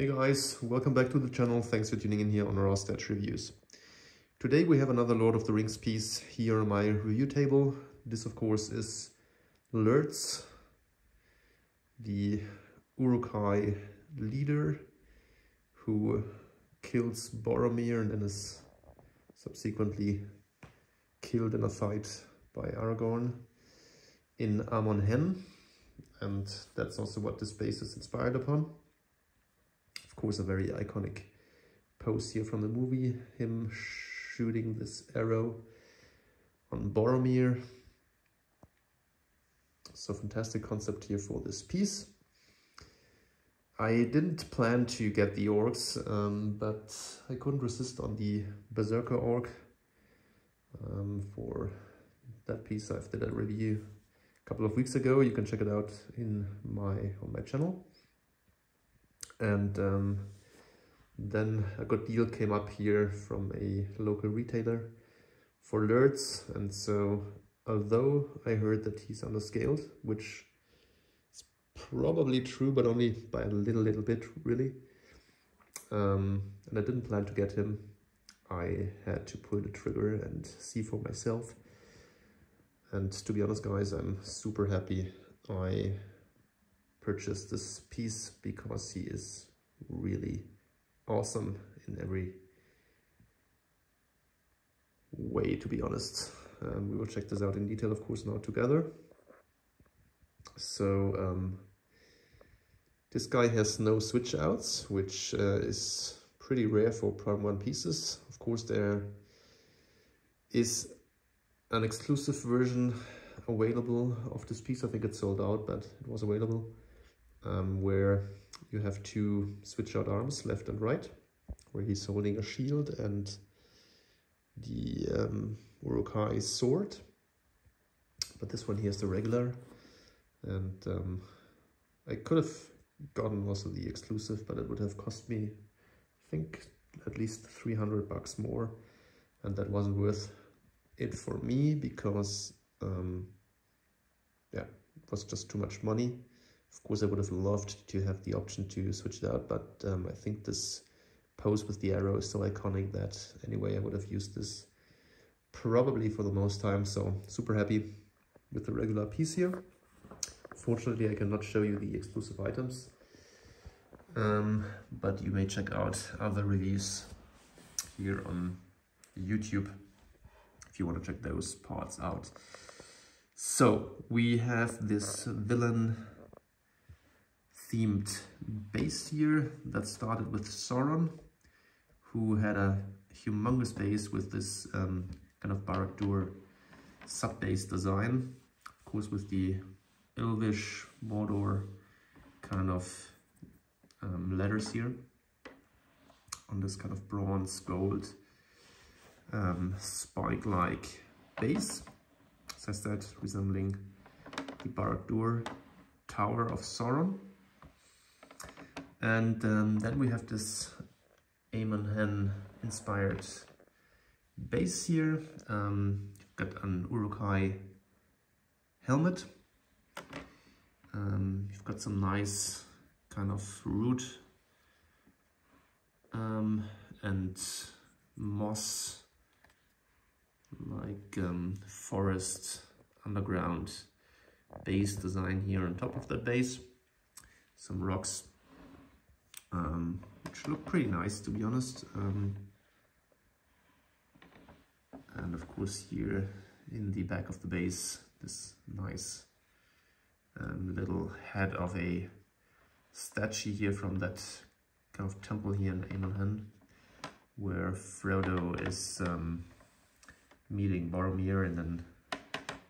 Hey guys, welcome back to the channel. Thanks for tuning in here on Raw Statue Reviews. Today we have another Lord of the Rings piece here on my review table. This of course is Lurtz, the Uruk-hai leader who kills Boromir and then is subsequently killed in a fight by Aragorn in Amon Hen. And that's also what this base is inspired upon course, a very iconic pose here from the movie, him shooting this arrow on Boromir. So fantastic concept here for this piece. I didn't plan to get the orcs, um, but I couldn't resist on the Berserker orc. Um, for that piece I've did a review a couple of weeks ago. You can check it out in my on my channel and um, then a good deal came up here from a local retailer for Lurtz and so although I heard that he's underscaled which is probably true but only by a little little bit really um, and I didn't plan to get him I had to pull the trigger and see for myself. And to be honest guys I'm super happy. I purchased this piece because he is really awesome in every way, to be honest. Um, we will check this out in detail, of course, now together. So um, this guy has no switch outs, which uh, is pretty rare for Prime 1 pieces. Of course, there is an exclusive version available of this piece. I think it's sold out, but it was available um, where you have two switch out arms, left and right, where he's holding a shield and the um, Uruk-hai sword. But this one here is the regular. And um, I could have gotten also the exclusive, but it would have cost me, I think, at least 300 bucks more. And that wasn't worth it for me because, um, yeah, it was just too much money. Of course, I would have loved to have the option to switch it out, but um, I think this pose with the arrow is so iconic that anyway, I would have used this probably for the most time. So super happy with the regular piece here. Fortunately, I cannot show you the exclusive items, um, but you may check out other reviews here on YouTube if you want to check those parts out. So we have this villain themed base here that started with Sauron, who had a humongous base with this um, kind of Barad-dûr sub-base design. Of course, with the Elvish Mordor kind of um, letters here on this kind of bronze gold um, spike-like base. As I said, resembling the Barad-dûr Tower of Sauron. And um, then we have this Amon Hen inspired base here. Um, got an Uruk-hai helmet. Um, you've got some nice kind of root um, and moss like um, forest underground base design here on top of that base. Some rocks um, which look pretty nice to be honest. Um, and of course here in the back of the base, this nice um, little head of a statue here from that kind of temple here in Amon where Frodo is um, meeting Boromir and then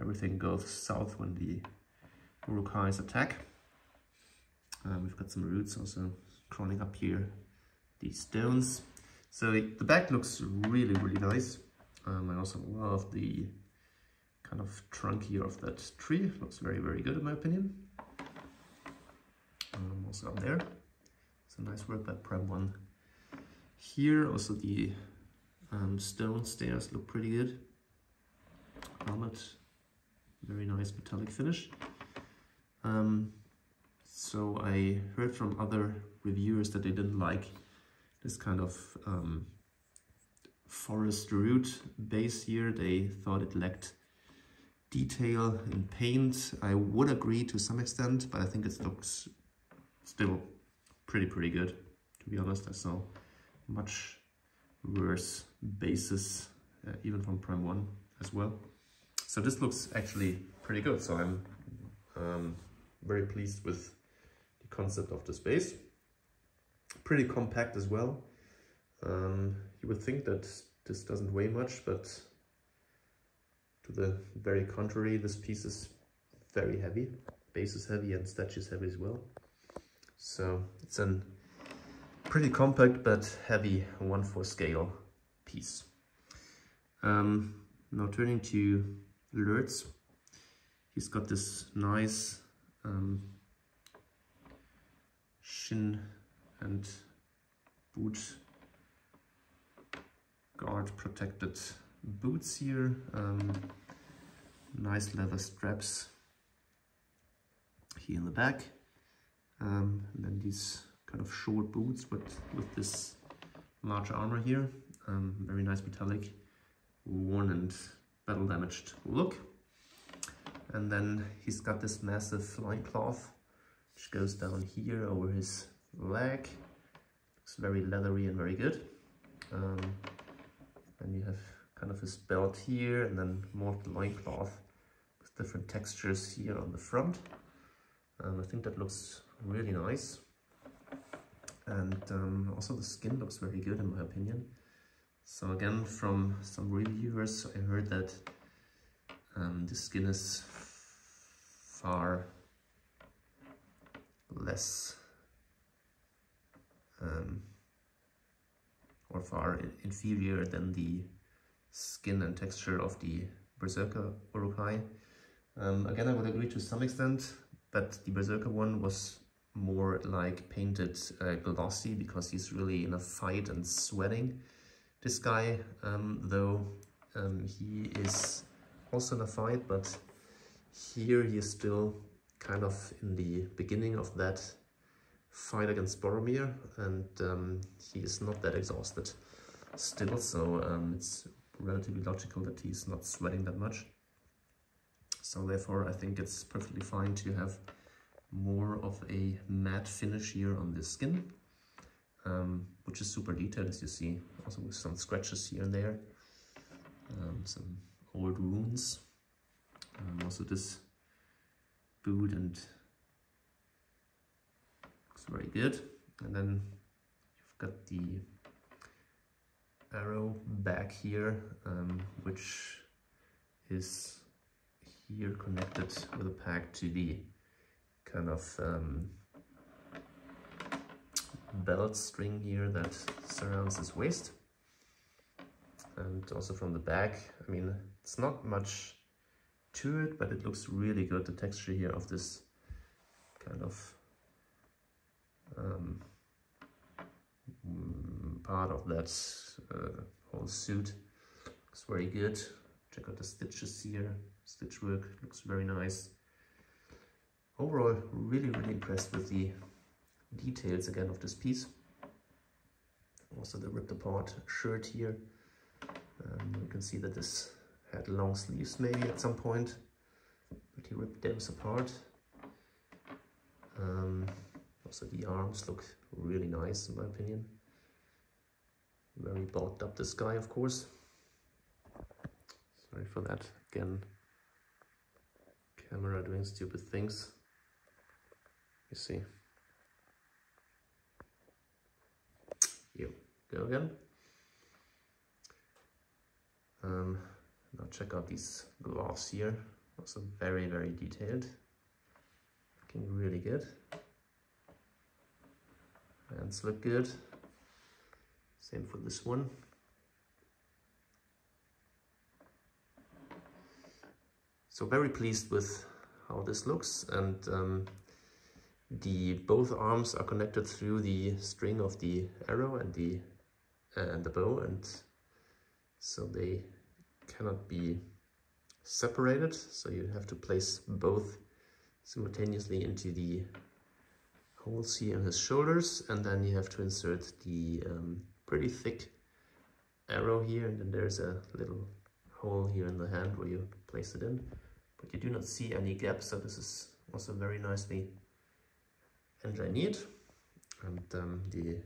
everything goes south when the Uruk-hai's attack. Um, we've got some roots also crawling up here, these stones. So the back looks really, really nice. Um, I also love the kind of trunk here of that tree. Looks very, very good in my opinion. Um, also up there. A nice work by Prime 1. Here also the um, stone stairs look pretty good. Helmet, very nice metallic finish. Um, So I heard from other reviewers that they didn't like this kind of um, forest root base here. They thought it lacked detail in paint. I would agree to some extent, but I think it looks still pretty, pretty good. To be honest, I saw much worse bases, uh, even from Prime 1 as well. So this looks actually pretty good. So I'm um, very pleased with concept of the space. Pretty compact as well. Um, you would think that this doesn't weigh much, but to the very contrary, this piece is very heavy. Base is heavy and statue is heavy as well. So it's a pretty compact but heavy 1-4 scale piece. Um, now turning to Lurtz, he's got this nice um, shin and boot guard protected boots here, um, nice leather straps here in the back, um, and then these kind of short boots but with this large armor here, um, very nice metallic, worn and battle damaged look. And then he's got this massive loincloth which goes down here over his leg. Looks very leathery and very good. Um, and you have kind of his belt here and then more the loincloth with different textures here on the front. Um, I think that looks really nice. And um, also the skin looks very good in my opinion. So again, from some reviewers, I heard that um, the skin is far less um, or far inferior than the skin and texture of the Berserker Uruk-hai. Um, again, I would agree to some extent, but the Berserker one was more like painted uh, glossy because he's really in a fight and sweating. This guy, um, though, um, he is also in a fight, but here he is still kind of in the beginning of that fight against Boromir and um, he is not that exhausted still, so um, it's relatively logical that he's not sweating that much. So therefore I think it's perfectly fine to have more of a matte finish here on the skin, um, which is super detailed as you see, also with some scratches here and there, um, some old wounds. Um, also this boot and looks very good. And then you've got the arrow back here, um, which is here connected with a pack to the kind of um, belt string here that surrounds his waist. And also from the back, I mean, it's not much to it, but it looks really good. The texture here of this kind of um, mm, part of that uh, whole suit looks very good. Check out the stitches here. Stitch work looks very nice. Overall, really, really impressed with the details again of this piece. Also the ripped apart shirt here. Um, you can see that this had long sleeves maybe at some point, but he ripped those apart. Um, also the arms look really nice in my opinion. Very bulked up this guy of course. Sorry for that again. Camera doing stupid things. You see. Here, go again. Um, now check out these gloves here. Also very, very detailed. Looking really good. Hands look good. Same for this one. So very pleased with how this looks and um, the both arms are connected through the string of the arrow and the and the bow and so they cannot be separated so you have to place both simultaneously into the holes here in his shoulders and then you have to insert the um, pretty thick arrow here and then there's a little hole here in the hand where you place it in. But you do not see any gaps so this is also very nicely engineered. And um, the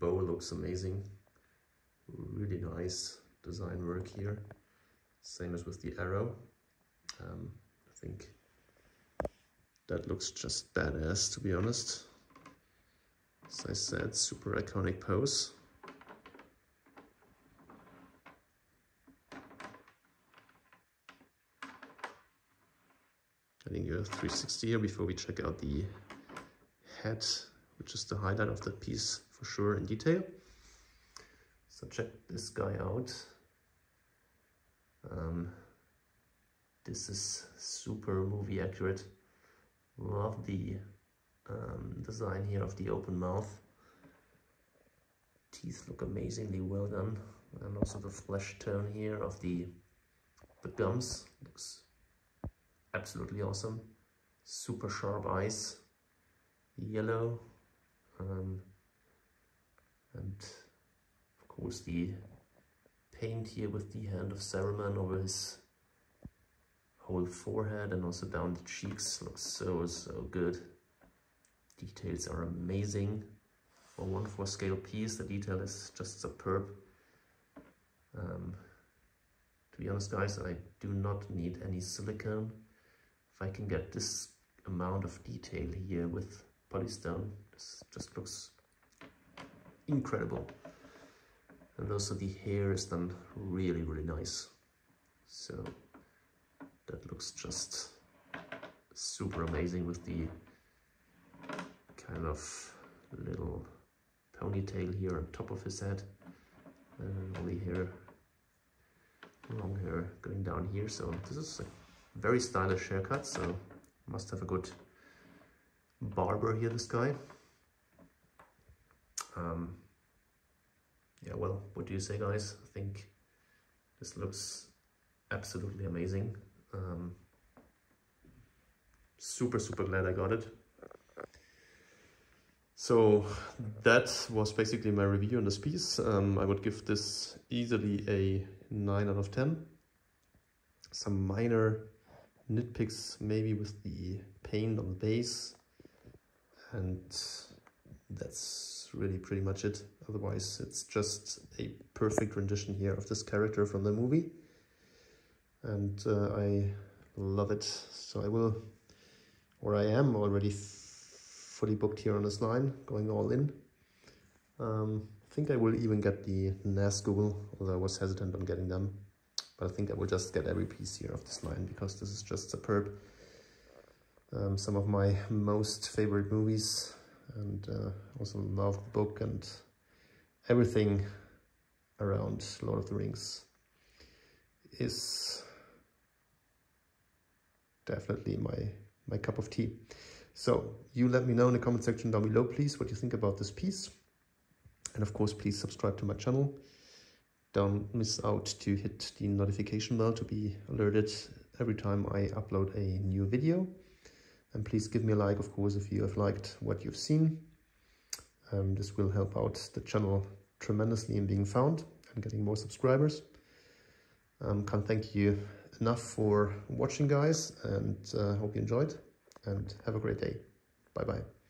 bow looks amazing. Really nice design work here same as with the arrow um, I think that looks just badass to be honest as I said super iconic pose Getting a 360 here before we check out the head, which is the highlight of that piece for sure in detail. So check this guy out. Um, this is super movie accurate. Love the um, design here of the open mouth. Teeth look amazingly well done. And also the flesh tone here of the, the gums looks absolutely awesome. Super sharp eyes, yellow, um, and of course the paint here with the hand of Saruman over his whole forehead and also down the cheeks looks so, so good. Details are amazing. For one 4 scale piece, the detail is just superb. Um, to be honest guys, I do not need any silicone If I can get this amount of detail here with polystone, this just looks incredible. And also the hair is done really, really nice. So that looks just super amazing with the kind of little ponytail here on top of his head and all the hair, long hair going down here. So this is a very stylish haircut, so must have a good barber here, this guy. Um, yeah, well, what do you say, guys? I think this looks absolutely amazing. Um, super, super glad I got it. So that was basically my review on this piece. Um, I would give this easily a 9 out of 10. Some minor nitpicks maybe with the paint on the base and that's really pretty much it. Otherwise it's just a perfect rendition here of this character from the movie. And uh, I love it. So I will or I am already fully booked here on this line going all in. Um, I think I will even get the Nazgul although I was hesitant on getting them. But I think I will just get every piece here of this line because this is just superb. Um, some of my most favorite movies and uh, also love the book and everything around Lord of the Rings is definitely my, my cup of tea. So you let me know in the comment section down below, please, what you think about this piece. And of course, please subscribe to my channel. Don't miss out to hit the notification bell to be alerted every time I upload a new video. And please give me a like, of course, if you have liked what you've seen. Um, this will help out the channel tremendously in being found and getting more subscribers. Um, can't thank you enough for watching, guys, and uh, hope you enjoyed. And have a great day. Bye-bye.